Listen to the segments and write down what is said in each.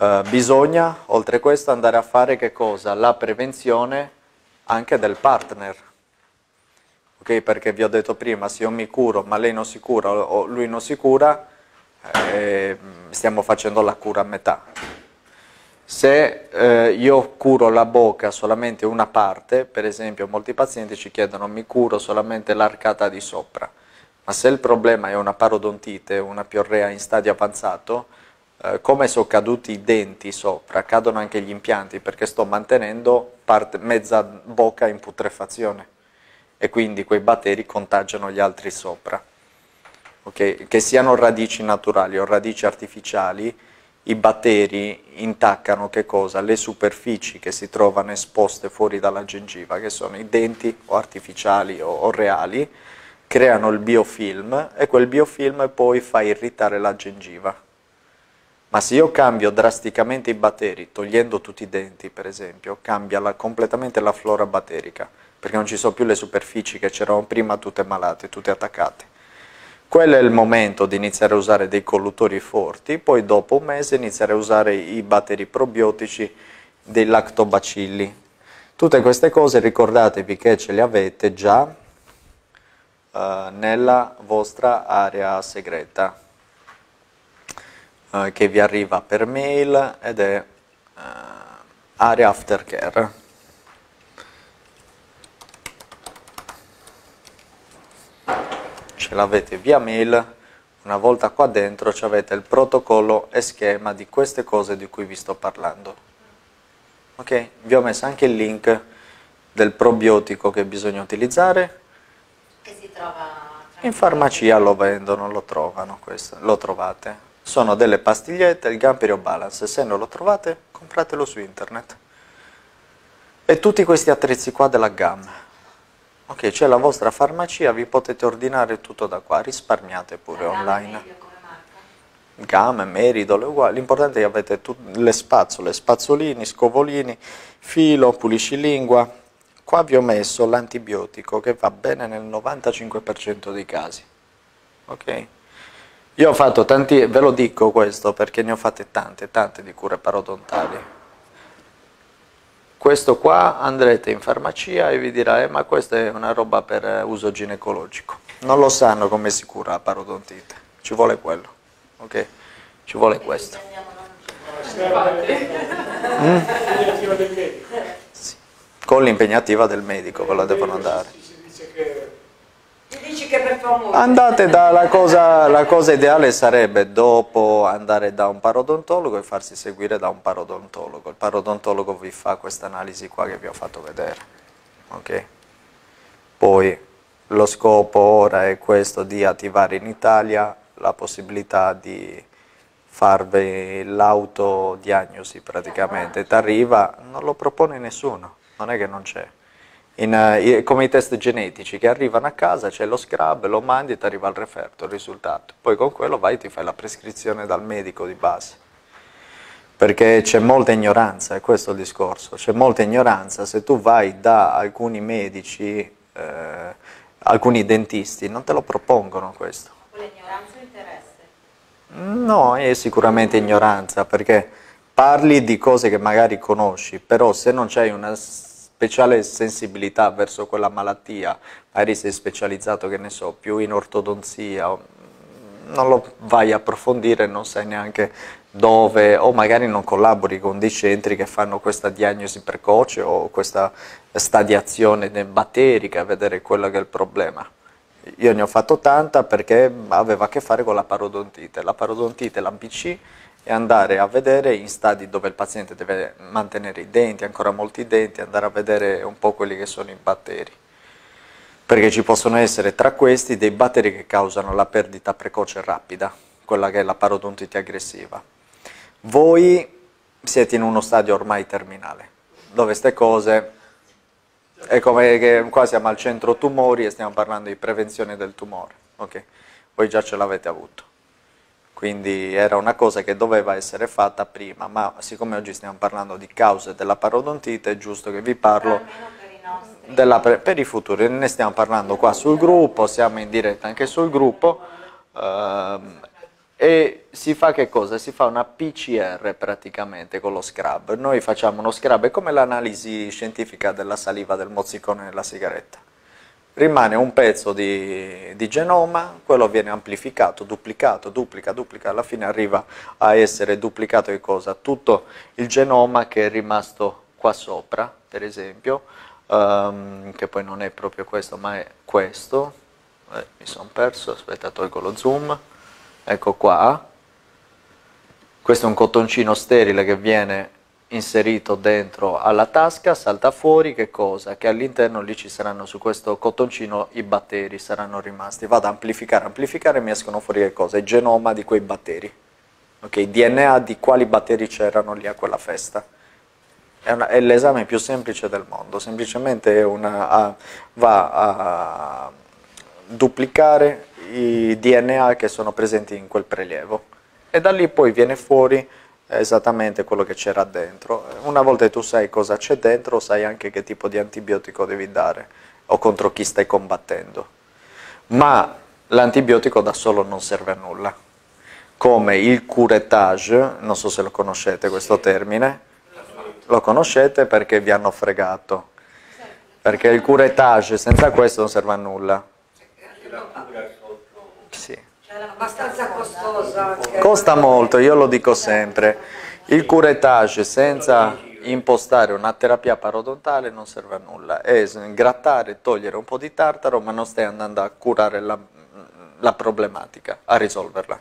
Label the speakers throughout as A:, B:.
A: Uh, bisogna, oltre questo, andare a fare che cosa? La prevenzione anche del partner. Ok? Perché vi ho detto prima, se io mi curo ma lei non si cura o lui non si cura, eh, stiamo facendo la cura a metà. Se eh, io curo la bocca solamente una parte, per esempio molti pazienti ci chiedono mi curo solamente l'arcata di sopra, ma se il problema è una parodontite, una piorrea in stadio avanzato, eh, come sono caduti i denti sopra, cadono anche gli impianti perché sto mantenendo parte, mezza bocca in putrefazione e quindi quei batteri contagiano gli altri sopra. Okay? Che siano radici naturali o radici artificiali, i batteri intaccano? Le superfici che si trovano esposte fuori dalla gengiva, che sono i denti o artificiali o, o reali, creano il biofilm e quel biofilm poi fa irritare la gengiva. Ma se io cambio drasticamente i batteri, togliendo tutti i denti per esempio, cambia la, completamente la flora batterica, perché non ci sono più le superfici che c'erano prima tutte malate, tutte attaccate. Quello è il momento di iniziare a usare dei colluttori forti, poi dopo un mese iniziare a usare i batteri probiotici dei lactobacilli. Tutte queste cose ricordatevi che ce le avete già uh, nella vostra area segreta, uh, che vi arriva per mail ed è uh, area aftercare. ce l'avete via mail, una volta qua dentro avete il protocollo e schema di queste cose di cui vi sto parlando. Ok? Vi ho messo anche il link del probiotico che bisogna utilizzare.
B: Che si trova...
A: In farmacia lo vendono, lo trovano, questo, lo trovate. Sono delle pastigliette, il Gamperio Balance, se non lo trovate compratelo su internet. E tutti questi attrezzi qua della gamma. Ok, c'è la vostra farmacia, vi potete ordinare tutto da qua, risparmiate pure
B: La
A: online. Game, meridole, uguali. L'importante è che avete le spazzole, spazzolini, scovolini, filo, puliscilingua. Qua vi ho messo l'antibiotico che va bene nel 95% dei casi. Ok? Io ho fatto tanti, ve lo dico questo perché ne ho fatte tante, tante di cure parodontali. Questo qua andrete in farmacia e vi dirà, eh, ma questa è una roba per eh, uso ginecologico. Non lo sanno come si cura la parodontite, ci vuole quello, ok? Ci vuole questo.
C: Medico.
A: Con l'impegnativa del medico ve la devono dare.
C: Si dice che
B: Ti dici che per tua moglie.
A: Andate dalla cosa, la cosa ideale sarebbe dopo andare da un parodontologo e farsi seguire da un parodontologo. Il parodontologo vi fa questa analisi qua che vi ho fatto vedere. ok? Poi lo scopo ora è questo di attivare in Italia la possibilità di farvi l'autodiagnosi praticamente. Ti arriva, non lo propone nessuno, non è che non c'è. In, eh, come i test genetici che arrivano a casa, c'è lo scrub, lo mandi e ti arriva il referto, il risultato. Poi con quello vai e ti fai la prescrizione dal medico di base. Perché c'è molta ignoranza, è questo il discorso, c'è molta ignoranza. Se tu vai da alcuni medici, eh, alcuni dentisti, non te lo propongono questo.
B: Quell'ignoranza o interesse?
A: No, è sicuramente ignoranza, perché parli di cose che magari conosci, però se non c'hai una speciale sensibilità verso quella malattia, magari sei specializzato, che ne so, più in ortodonzia, non lo vai a approfondire, non sai neanche dove, o magari non collabori con dei centri che fanno questa diagnosi precoce o questa stadiazione batterica, vedere quello che è il problema. Io ne ho fatto tanta perché aveva a che fare con la parodontite. La parodontite, l'ABC, è andare a vedere in stadi dove il paziente deve mantenere i denti, ancora molti denti, andare a vedere un po' quelli che sono i batteri. Perché ci possono essere tra questi dei batteri che causano la perdita precoce e rapida, quella che è la parodontite aggressiva. Voi siete in uno stadio ormai terminale, dove queste cose è come che qua siamo al centro tumori e stiamo parlando di prevenzione del tumore, ok? Voi già ce l'avete avuto. Quindi era una cosa che doveva essere fatta prima, ma siccome oggi stiamo parlando di cause della parodontite, è giusto che vi parlo
B: per i
A: pre- per i futuri. Ne stiamo parlando qua sul gruppo, siamo in diretta anche sul gruppo. ehm, e si fa che cosa? Si fa una PCR praticamente con lo scrub. Noi facciamo uno scrub, è come l'analisi scientifica della saliva del mozzicone nella sigaretta. Rimane un pezzo di, di, genoma, quello viene amplificato, duplicato, duplica, duplica, alla fine arriva a essere duplicato che cosa? Tutto il genoma che è rimasto qua sopra, per esempio, um, che poi non è proprio questo, ma è questo, eh, mi sono perso, aspetta tolgo lo zoom, ecco qua, questo è un cottoncino sterile che viene inserito dentro alla tasca, salta fuori, che cosa? Che all'interno lì ci saranno su questo cottoncino i batteri, saranno rimasti, vado ad amplificare, amplificare e mi escono fuori che cosa? Il genoma di quei batteri, ok? Il DNA di quali batteri c'erano lì a quella festa. È, è l'esame più semplice del mondo, semplicemente una, a, va a duplicare i DNA che sono presenti in quel prelievo e da lì poi viene fuori esattamente quello che c'era dentro. Una volta che tu sai cosa c'è dentro, sai anche che tipo di antibiotico devi dare o contro chi stai combattendo. Ma l'antibiotico da solo non serve a nulla. Come il curettage, non so se lo conoscete questo termine, lo conoscete perché vi hanno fregato. Perché il curettage senza questo non serve a nulla.
B: Abbastanza costosa.
A: Costa molto, io lo dico sempre. Il curettage senza impostare una terapia parodontale non serve a nulla. È grattare, togliere un po' di tartaro, ma non stai andando a curare la, la problematica, a risolverla.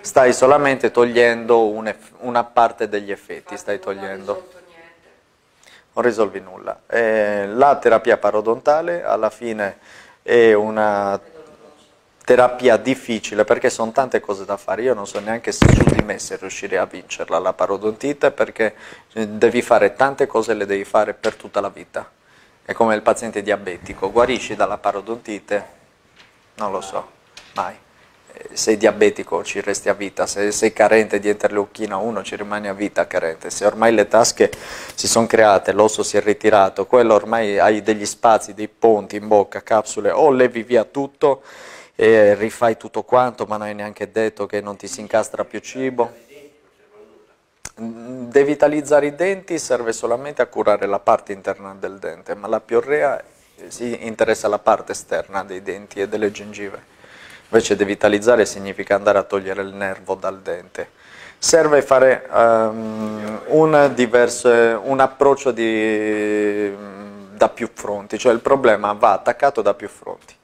A: Stai solamente togliendo un una parte degli effetti, stai togliendo. Non risolvi nulla. Eh, la terapia parodontale alla fine è una terapia difficile perché sono tante cose da fare, io non so neanche se su di me se riuscirei a vincerla la parodontite perché eh, devi fare tante cose e le devi fare per tutta la vita. È come il paziente diabetico, guarisci dalla parodontite? Non lo so, mai. Eh, sei diabetico ci resti a vita, se sei carente di interleuchina 1 ci rimani a vita carente, se ormai le tasche si sono create, l'osso si è ritirato, quello ormai hai degli spazi, dei ponti in bocca, capsule, o levi via tutto e rifai tutto quanto, ma non hai neanche detto che non ti si incastra più cibo. Devitalizzare i denti serve solamente a curare la parte interna del dente, ma la piorrea si interessa la parte esterna dei denti e delle gengive. Invece devitalizzare significa andare a togliere il nervo dal dente. Serve fare um, un, diverso, un approccio di, da più fronti, cioè il problema va attaccato da più fronti.